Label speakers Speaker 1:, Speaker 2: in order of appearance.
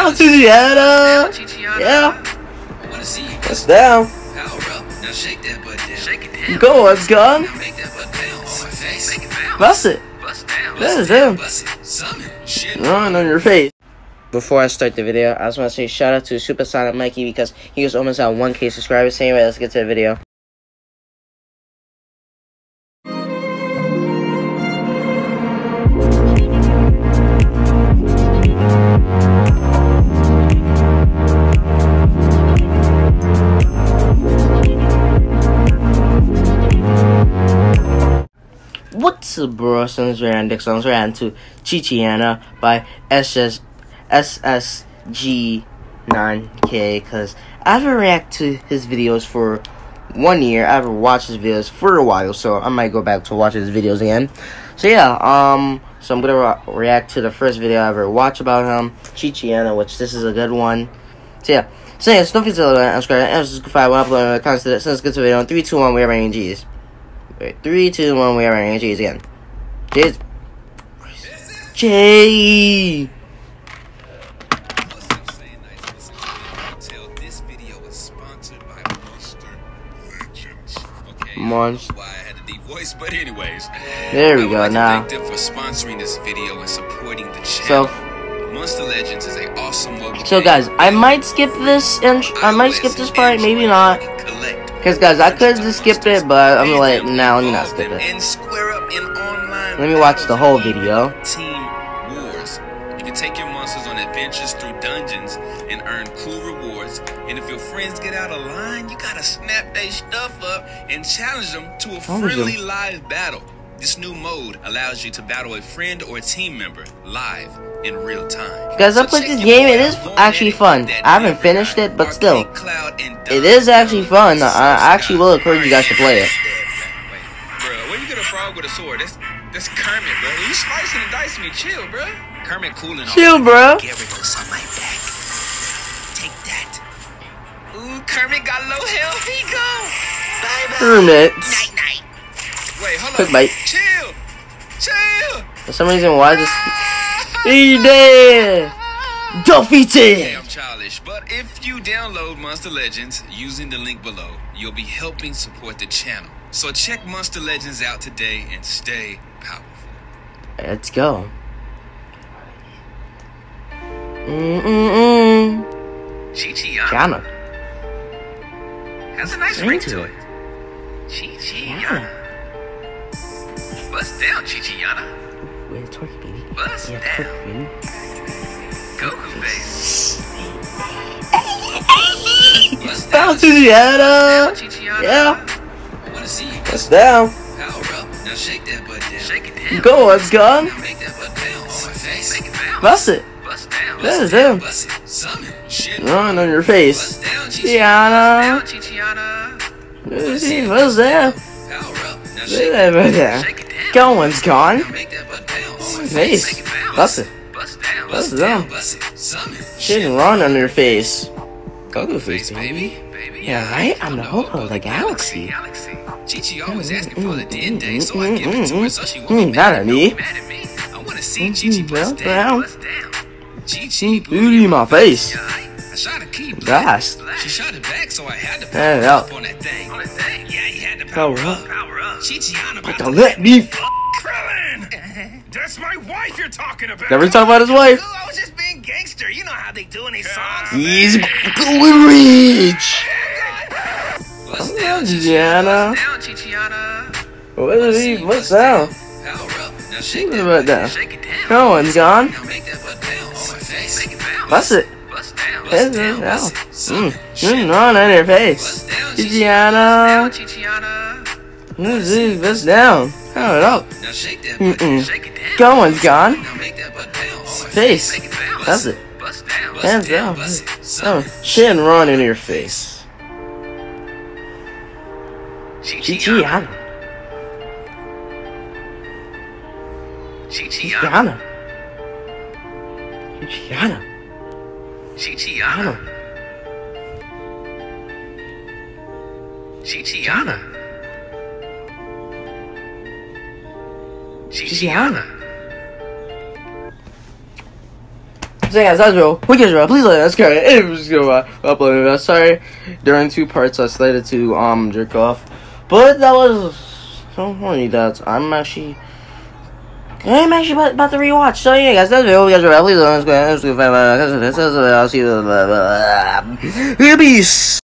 Speaker 1: down, Yeah. That's down. Now shake that butt down. Go, let's gone. Bust it. That is him. It. Run on your face. Before I start the video, I just want to say shout out to Super Sonic Mikey because he was almost at 1k subscribers. Anyway, let's get to the video. What's up, bro? Since we're on Dick Songs, we're on to Chichiana by SS, SSJ9K because I haven't reacted to his videos for one year. I haven't watched his videos for a while, so I might go back to watch his videos again. So yeah, um, so I'm gonna re react to the first video I ever watched about him, Chichiana, which this is a good one. So yeah, so yeah, don't forget to like, subscribe, and subscribe, when I upload, content, since good to the video. Three, two, one, we are running G's. Wait, three, two, one, we are running G's again. J's. J. Monster.
Speaker 2: Why I had a deep voice, but anyways.
Speaker 1: There we
Speaker 2: I
Speaker 1: go,
Speaker 2: like
Speaker 1: now.
Speaker 2: Thank them for sponsoring this video and supporting the channel.
Speaker 1: So,
Speaker 2: Monster Legends is a awesome mobile
Speaker 1: so guys, I might skip this, and I might skip this part, maybe not.
Speaker 2: Collect.
Speaker 1: Cause guys, I could just skip it, but I'm like, nah, let me not skip it.
Speaker 2: And square up in online
Speaker 1: Let me watch the whole video.
Speaker 2: Team Wars. You can take your monsters on adventures through dungeons and earn cool rewards. And if your friends get out of line, you gotta snap their stuff up and challenge them to a friendly live battle. This new mode allows you to battle a friend or a team member live in real time.
Speaker 1: Guys, I
Speaker 2: So
Speaker 1: played this game,
Speaker 2: boy
Speaker 1: it
Speaker 2: out
Speaker 1: is
Speaker 2: more
Speaker 1: actually fun. I haven't finished it, but still.
Speaker 2: Cloud and
Speaker 1: It is actually fun. I I actually will encourage you guys to play it.
Speaker 2: Bro, where you get a frog with a sword? That's that's Kermit, bro. You slicing and dicing me, chill, bro. Kermit cooling off.
Speaker 1: Chill, bro.
Speaker 2: Gyarados on my back. Take that. Ooh, Kermit got low health. He go. Bye bye.
Speaker 1: Hermit.
Speaker 2: Wait, hold
Speaker 1: Quick
Speaker 2: on.
Speaker 1: bite.
Speaker 2: Chill. Chill.
Speaker 1: For some reason, why this? He dead.
Speaker 2: Hey,
Speaker 1: Defeated.
Speaker 2: I'm childish, but if you download Monster Legends using the link below, you'll be helping support the channel. So check Monster Legends out today and stay powerful.
Speaker 1: Let's go. Mm mm mm.
Speaker 2: Chichiana has a nice
Speaker 1: Ring to it.
Speaker 2: it. Chichiana. Bust down, Chichiana.
Speaker 1: Wait, twerk, baby.
Speaker 2: Bust
Speaker 1: Yeah,
Speaker 2: down.
Speaker 1: twerk, baby.
Speaker 2: Goku face. Bust
Speaker 1: Down
Speaker 2: down,
Speaker 1: to the Anna.
Speaker 2: Chichiana.
Speaker 1: Yeah.
Speaker 2: I wanna see you
Speaker 1: It's down.
Speaker 2: power up. Now shake that butt down. Shake it down.
Speaker 1: Go, it's gone.
Speaker 2: Now make that butt bounce. On my face. Make it bounce.
Speaker 1: Bust it.
Speaker 2: Bust down.
Speaker 1: That is down.
Speaker 2: Bust it. Summon. Shit.
Speaker 1: Run on your face.
Speaker 2: Bust down, Chichiana.
Speaker 1: Let's see, what's that?
Speaker 2: Power up. Now
Speaker 1: Look
Speaker 2: shake
Speaker 1: that right there.
Speaker 2: Shake it down.
Speaker 1: Going's gone.
Speaker 2: Oh,
Speaker 1: face. Bust it.
Speaker 2: Bust
Speaker 1: it
Speaker 2: down. Shit
Speaker 1: and run under your face. Go face, baby. Yeah, right? I'm the hope of the galaxy.
Speaker 2: Chichi always mm-hmm. asking for the end day, so I give it to her so she mm-hmm.
Speaker 1: won't
Speaker 2: be mad
Speaker 1: at me.
Speaker 2: I wanna see Chichi
Speaker 1: mm-hmm.
Speaker 2: bust down. Chichi
Speaker 1: booty my face. Gosh.
Speaker 2: She shot it back, so I had to power up on that thing. Power up. But
Speaker 1: don't let me f
Speaker 3: Krillin! That's my wife you're talking about.
Speaker 1: Never talk about his wife.
Speaker 2: I was just being gangster. You know how they do in these songs.
Speaker 1: He's going rich.
Speaker 2: What's
Speaker 1: now,
Speaker 2: Gigiana? Now, Gigiana.
Speaker 1: What is he? What's
Speaker 2: now?
Speaker 1: She
Speaker 2: was
Speaker 1: about that. No one's gone. Bust it.
Speaker 2: Bust
Speaker 1: it down. Mm. You're not on your face. Gigiana. That's down. Count it up.
Speaker 2: Now shake that butt. Mm -mm. Shake it down.
Speaker 1: Go one's gone.
Speaker 2: Now make that butt.
Speaker 1: Face. That's it.
Speaker 2: Bust down.
Speaker 1: Hands
Speaker 2: down.
Speaker 1: Oh,
Speaker 2: shit
Speaker 1: and run into your face.
Speaker 2: GG
Speaker 1: Anna.
Speaker 2: GG
Speaker 1: Anna.
Speaker 2: GG
Speaker 1: Anna. GG Anna. GG Anna.
Speaker 2: Chichiana.
Speaker 1: Chichiana. So guys, that's real. Gives a Please let us carry it. Just gonna upload. Sorry, during two parts I slated to um jerk off, but that was so funny that I'm actually. I'm actually about, about to rewatch. So yeah, guys, that's real. Guys, please us go. I'll see you. Peace.